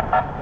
Ha ha ha!